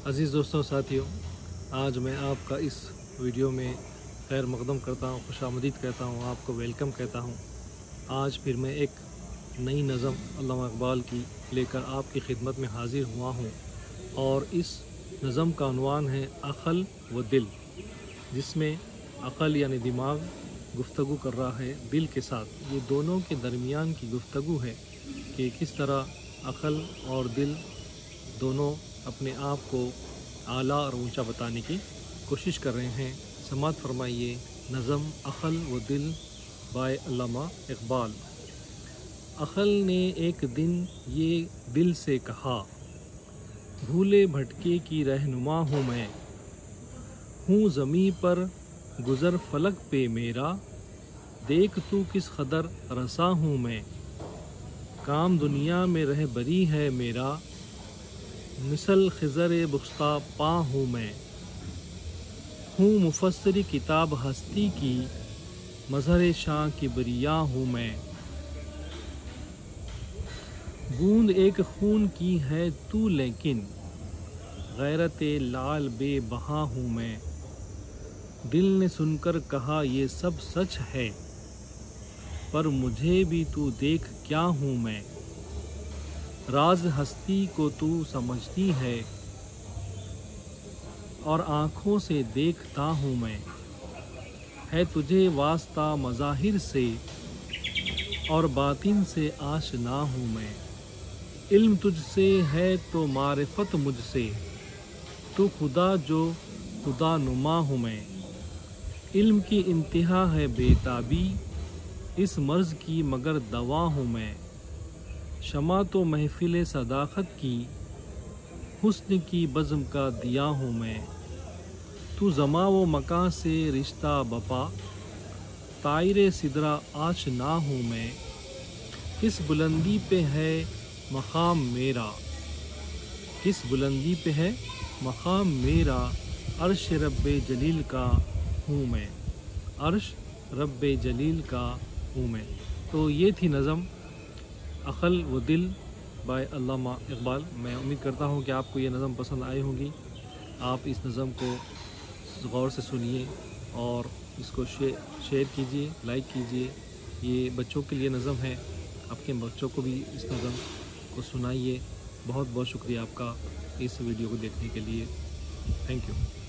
अज़ीज़ दोस्तों, साथियों, आज मैं आपका इस वीडियो में खैर मकदम करता हूँ, खुश आमदीद कहता हूँ, आपको वेलकम कहता हूँ। आज फिर मैं एक नई नज़म अल्लामा इकबाल की लेकर आपकी खिदमत में हाज़िर हुआ हूँ और इस नज़म का अनवान है अक़ल व दिल, जिसमें अक़ल यानी दिमाग गुफ्तगु कर रहा है दिल के साथ। ये दोनों के दरमियान की गुफ्तगु है कि किस तरह अक़ल और दिल दोनों अपने आप को आला और ऊँचा बताने की कोशिश कर रहे हैं। समात फरमाइए, नज़म, अखल व दिल बाय अल्लामा इकबाल। अखल ने एक दिन ये दिल से कहा, भूले भटके की रहनुमा हूँ मैं। हूँ ज़मी पर गुज़र फलक पे मेरा। देख तू किस कदर रसा हूँ मैं। काम दुनिया में रह बरी है मेरा। मिसल खज़र बुख्ता पा हूँ मैं। हूँ मुफसरी किताब हस्ती की, मज़हर शाह की बरिया हूँ मैं। बूंद एक खून की है तू लेकिन, गैरत लाल बेबहा हूँ मैं। दिल ने सुनकर कहा, ये सब सच है, पर मुझे भी तू देख क्या हूँ मैं? राज हस्ती को तू समझती है और आँखों से देखता हूँ मैं। है तुझे वास्ता मज़ाहिर से और बातिन से आशना हूँ मैं। इल्म तुझसे है तो मारफत मुझसे। तो खुदा जो खुदा नुमा हूँ मैं। इल्म की इंतहा है बेताबी। इस मर्ज़ की मगर दवा हूँ मैं। शमा तो महफिल सदाकत की, हुस्न की बज़म का दिया हूँ मैं। तू जमा व मका से रिश्ता बपा, तायर सिदरा आश ना हूँ मैं। किस बुलंदी पे है मकाम मेरा? किस बुलंदी पे है मकाम मेरा? अर्श रब जलील का हूँ मैं। अर्श रब जलील का हूँ मैं। तो ये थी नज़म। अक़ल व दिल बाय अल्लामा इकबाल। मैं उम्मीद करता हूँ कि आपको ये नज़म पसंद आई होगी। आप इस नज़म को गौर से सुनिए और इसको शे, शेयर कीजिए लाइक कीजिए। ये बच्चों के लिए नज़म है। आपके बच्चों को भी इस नज़म को सुनाइए। बहुत बहुत शुक्रिया आपका इस वीडियो को देखने के लिए। Thank you.